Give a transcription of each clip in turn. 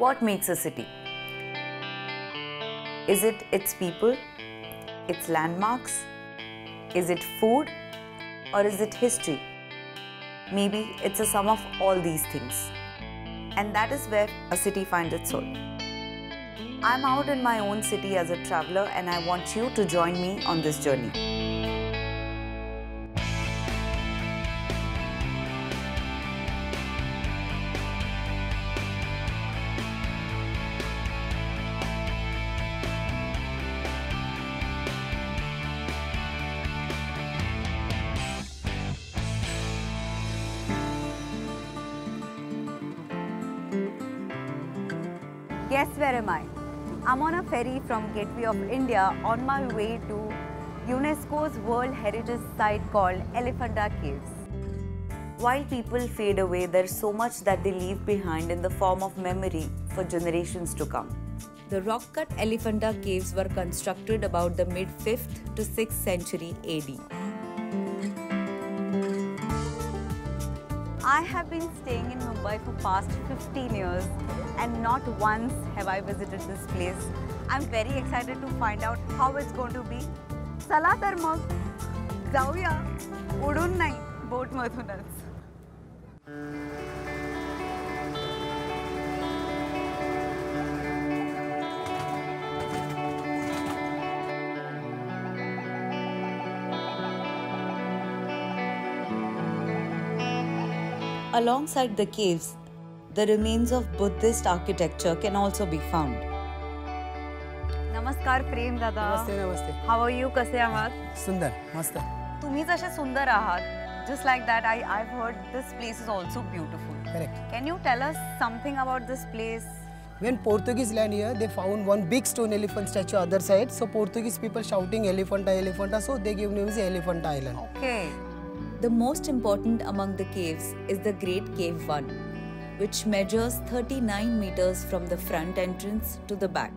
What makes a city? Is it its people? Its landmarks? Is it food? Or is it history? Maybe it's a sum of all these things. And that is where a city finds its soul. I'm out in my own city as a traveler, and I want you to join me on this journey. Guess where am I? I'm on a ferry from Gateway of India on my way to UNESCO's World Heritage Site called Elephanta Caves. While people fade away, there's so much that they leave behind in the form of memory for generations to come. The rock cut Elephanta Caves were constructed about the mid 5th to 6th century AD. I have been staying in Mumbai for past 15 years and not once have I visited this place. I'm very excited to find out how it's going to be. चला तर मग जाऊया उडून नाही बोटमधूनच Alongside the caves, the remains of Buddhist architecture can also be found. नमस्कार प्रेम दादा नमस्ते नमस्ते how are you कसे आहात सुंदर मस्त तुम्ही जसे सुंदर आहात just like that I I heard this place is also beautiful correct can you tell us something about this place When Portuguese land here, they found one big stone elephant statue other side. So Portuguese people shouting Elephanta, Elephanta. So they gave name as Elephanta Island. Okay The most important among the caves is the Great Cave 1, which measures 39 meters from the front entrance to the back.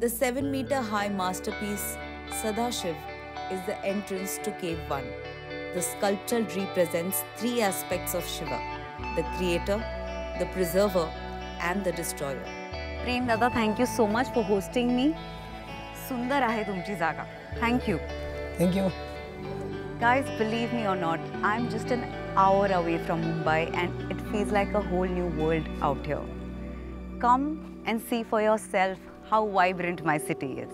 The 7 meter high masterpiece Sadashiv is the entrance to Cave 1. The sculpture represents three aspects of Shiva the creator, the preserver, and the destroyer. प्रेम दादा thank you so much for hosting मी सुंदर आहे तुमची जागा thank you Thank you. Guys, believe me or not, I'm just an hour away from Mumbai and it feels like a whole new world out here. Come and see for yourself how vibrant my city is.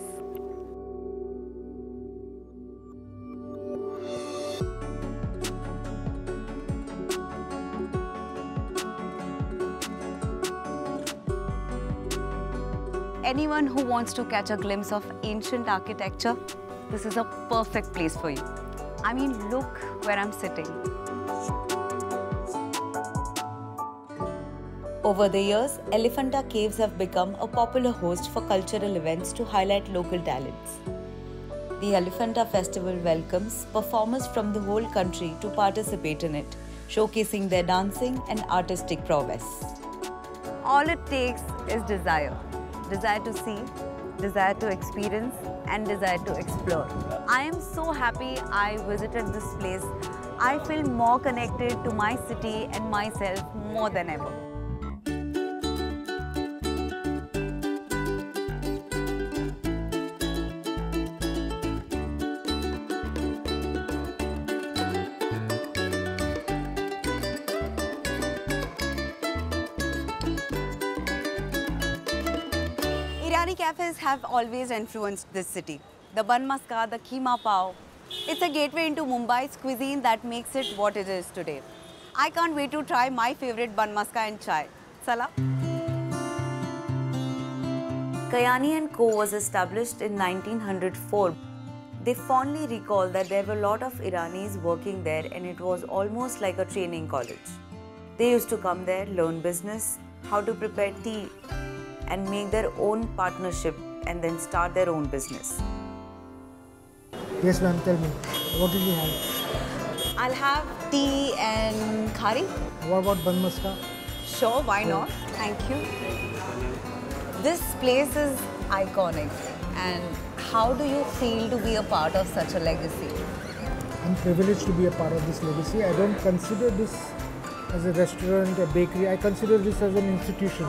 Anyone who wants to catch a glimpse of ancient architecture, this is a perfect place for you. I mean, look where I'm sitting. Over the years, Elephanta Caves have become a popular host for cultural events to highlight local talents. The Elephanta Festival welcomes performers from the whole country to participate in it, showcasing their dancing and artistic prowess. All it takes is desire desire to see, desire to experience, and desire to explore. I am so happy I visited this place. I feel more connected to my city and myself more than ever. Irani cafes have always influenced this city. The bun maska, the keema pav. It's a gateway into Mumbai's cuisine that makes it what it is today. I can't wait to try my favorite bun maska and chai. Sala. Kyani and Co was established in 1904. They fondly recall that there were a lot of Iranis working there and it was almost like a training college. They used to come there, learn business, how to prepare tea, and make their own partnership and then start their own business. Yes, ma'am, tell me. What did you have? I'll have tea and khari. What about bun maska? Sure, why oh. not? Thank you. This place is iconic. And how do you feel to be a part of such a legacy? I'm privileged to be a part of this legacy. I don't consider this as a restaurant, a bakery. I consider this as an institution.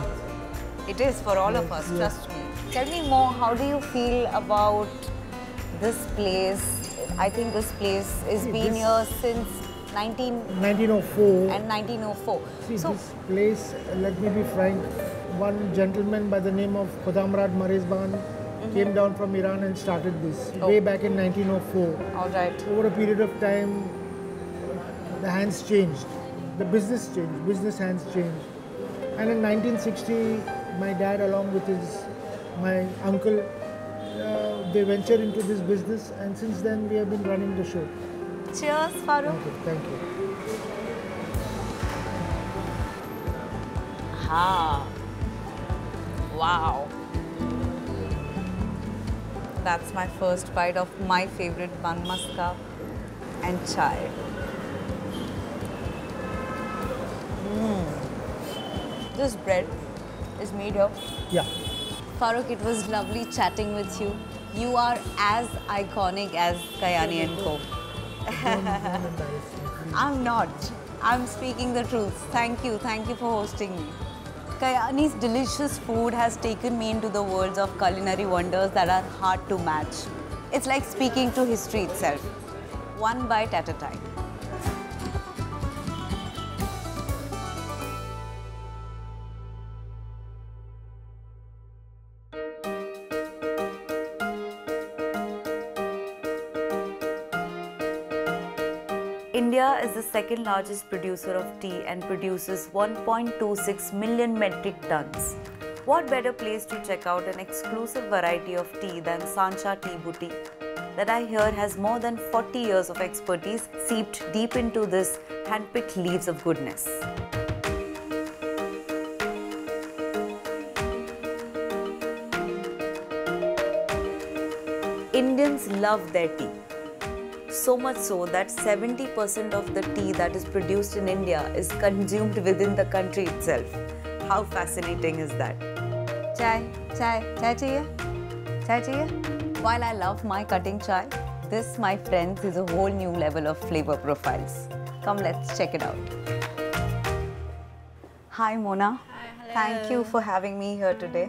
It is for all of us, trust me. Tell me more, how do you feel about this place? I think this place has See, been here since 19 1904. and 1904. See, so, this place, let me be frank, one gentleman by the name of Khodamrad Marizban mm-hmm. came down from Iran and started this. Oh. way back in 1904. all right. Over a period of time, the hands changed, the business changed, business hands changed. And in 1960, my dad, along with his my uncle, uh, they ventured into this business, and since then we have been running the show. Cheers, Farooq. Thank you. Thank you. Ah. Wow. That's my first bite of my favorite bun maska and chai. Mm. This bread is made here. Yeah. Farooq, it was lovely chatting with you. You are as iconic as Kyani and Co. Don't, don't embarrass me, please. I'm not. I'm speaking the truth. Thank you. Thank you for hosting me. Kyani's delicious food has taken me into the worlds of culinary wonders that are hard to match. It's like speaking to history itself, one bite at a time. India is the second largest producer of tea and produces 1.26 million metric tons. What better place to check out an exclusive variety of tea than Sancha Tea Boutique? That I hear has more than 40 years of expertise seeped deep into this handpicked leaves of goodness. Indians love their tea. So much so that 70% of the tea that is produced in India is consumed within the country itself. How fascinating is that? Chai, chai, chai chahiye? Chai chahiye? While I love my cutting chai, this, my friends, is a whole new level of flavor profiles. Come, let's check it out. Hi, Mona. Hi, Thank you for having me here today.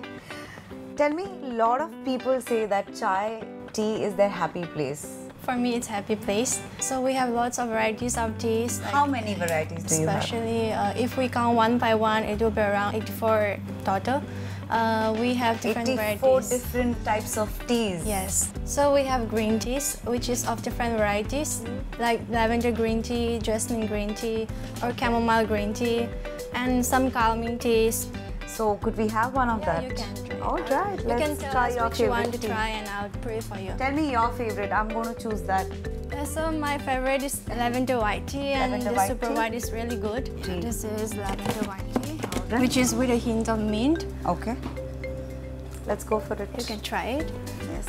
Tell me, a lot of people say that chai tea is their happy place. For me, it's happy place. So we have lots of varieties of teas. like How many varieties do you have? especially uh, if we count one by one, it will be around 84 total. Uh, we have different 84 varieties. different types of teas. Yes. So we have green teas, which is of different varieties, like lavender green tea, jasmine green tea, or chamomile green tea, and some calming teas. So could we have one of Yeah, that? You can try. All right, You let's can tell try us your which you want to tea. try, and I'll pray for you. Tell me your favorite. I'm going to choose that. Uh, so my favorite is lavender white tea, and Lavender the white super tea? white is really good. Tea. This is lavender white tea, which is with a hint of mint. Okay. Let's go for it. You can try it. Yes.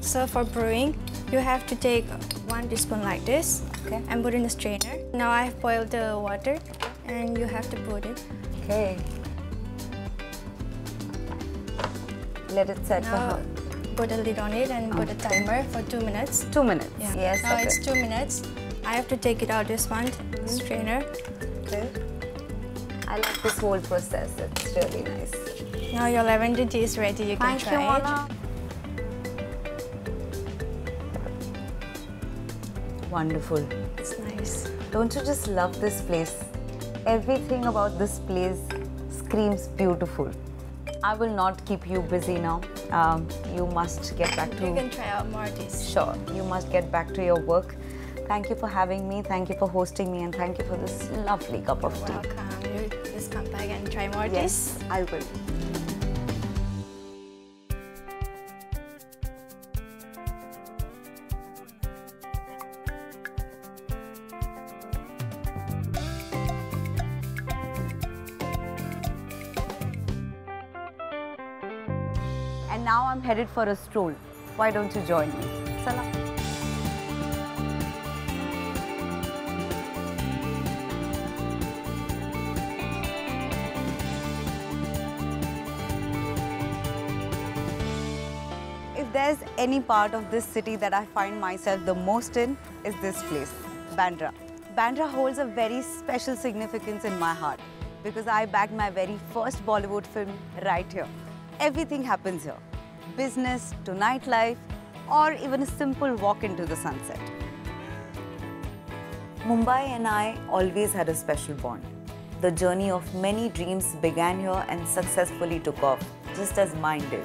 So for brewing, you have to take one teaspoon like this Okay. and put in the strainer. Now I have boiled the water, and you have to put it. Okay. Let it set for Now how? put a lid on it and put a timer for two minutes. Two minutes. Yeah. Yes. Now okay. it's two minutes. I have to take it out this one strainer. Okay. I like this whole process. It's really nice. Now your lavender tea is ready. You can Thank you, try it. Mona. Wonderful. It's nice. Don't you just love this place? Everything about this place screams beautiful. I will not keep you busy now. Um, you must get back to. You can try out more teas. Sure, you must get back to your work. Thank you for having me. Thank you for hosting me, and thank you for this lovely cup of tea. Welcome. You just come back and try more Yes, teas. I will. And now I'm headed for a stroll. Why don't you join me? Salam. If there's any part of this city that I find myself the most in, is this place, Bandra. Bandra holds a very special significance in my heart. because I bagged my very first Bollywood film right here. Everything happens here business to nightlife, or even a simple walk into the sunset. Mumbai and I always had a special bond. The journey of many dreams began here and successfully took off, just as mine did.